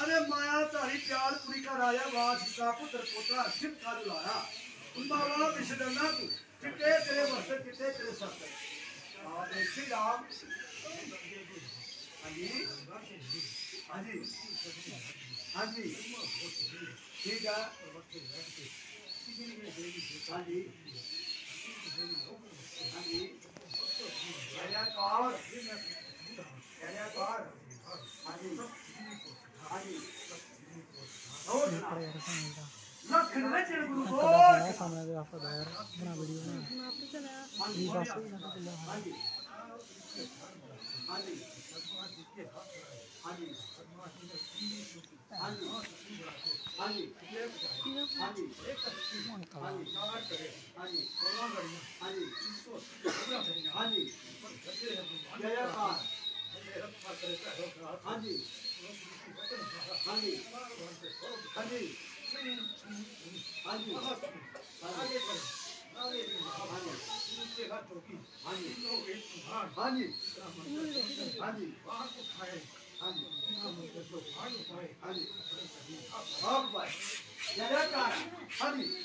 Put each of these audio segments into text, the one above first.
अरे माया तारी प्यार पुरी का राजा वास का पुत्र पोतरा शिव का दुलारा उनका वाला विष्णुना तू कितने तेरे वस्त्र कितने तेरे सस्त्र आपने श्री राम हाँ जी हाँ जी हाँ जी, ठीक है। हाँ जी सामने से आपका दायर बना वीडियो में ये बात है हाँ जी हाँ जी हाँ जी हाँ जी हाँ जी हाँ जी हाँ जी हाँ जी हाँ जी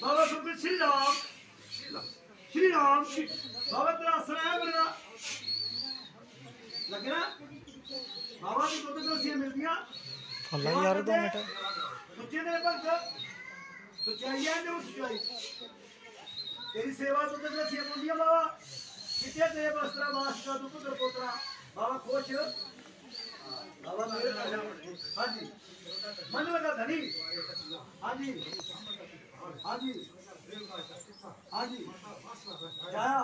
बाबा श्री राम श्री राम बाबा तेरा आश्रय मेरा लगना बाबा जी को तो सी मिल गया। अल्लाह यार दो मिनट। तुझे मेरे पास तो चाहिए जो चाहिए। तेरी सेवा तो तेरे सी बोल दिया बाबा। कितने तेरे बस्तरा वास का तू पुत्र पोतरा बाबा खुश बाबा मेरे तो हाँ। जी। मन लगा धनी हाँ जी। हाँ जी। हाँ जी। जाया।